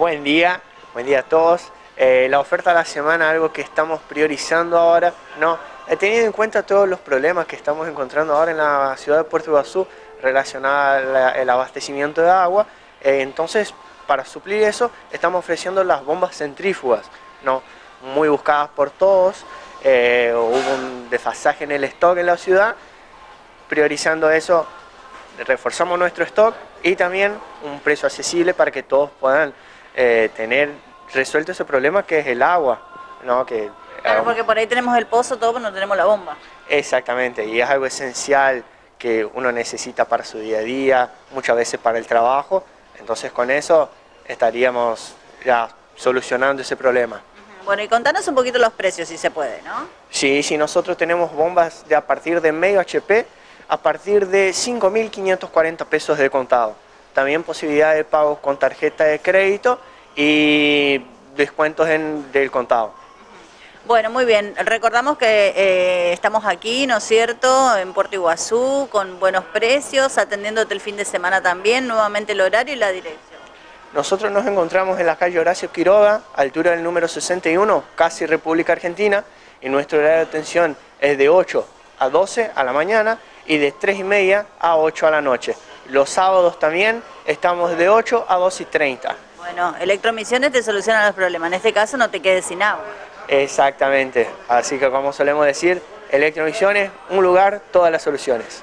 Buen día, buen día a todos. Eh, la oferta de la semana, algo que estamos priorizando ahora, ¿no? He tenido en cuenta todos los problemas que estamos encontrando ahora en la ciudad de Puerto Iguazú relacionados al abastecimiento de agua. Eh, entonces, para suplir eso, estamos ofreciendo las bombas centrífugas, ¿no? Muy buscadas por todos. Eh, hubo un desfasaje en el stock en la ciudad. Priorizando eso, reforzamos nuestro stock y también un precio accesible para que todos puedan eh, tener resuelto ese problema que es el agua. ¿no? Que, claro, porque por ahí tenemos el pozo, todo, pero no tenemos la bomba. Exactamente, y es algo esencial que uno necesita para su día a día, muchas veces para el trabajo, entonces con eso estaríamos ya solucionando ese problema. Bueno, y contanos un poquito los precios, si se puede, ¿no? Sí, sí, nosotros tenemos bombas de a partir de medio HP a partir de 5.540 pesos de contado. También posibilidad de pago con tarjeta de crédito y descuentos en, del contado. Bueno, muy bien. Recordamos que eh, estamos aquí, ¿no es cierto?, en Puerto Iguazú, con buenos precios, atendiéndote el fin de semana también, nuevamente el horario y la dirección. Nosotros nos encontramos en la calle Horacio Quiroga, altura del número 61, casi República Argentina, y nuestro horario de atención es de 8 a 12 a la mañana y de 3 y media a 8 a la noche. Los sábados también estamos de 8 a 2 y 30. Bueno, Electromisiones te soluciona los problemas, en este caso no te quedes sin agua. Exactamente, así que como solemos decir, Electromisiones, un lugar, todas las soluciones.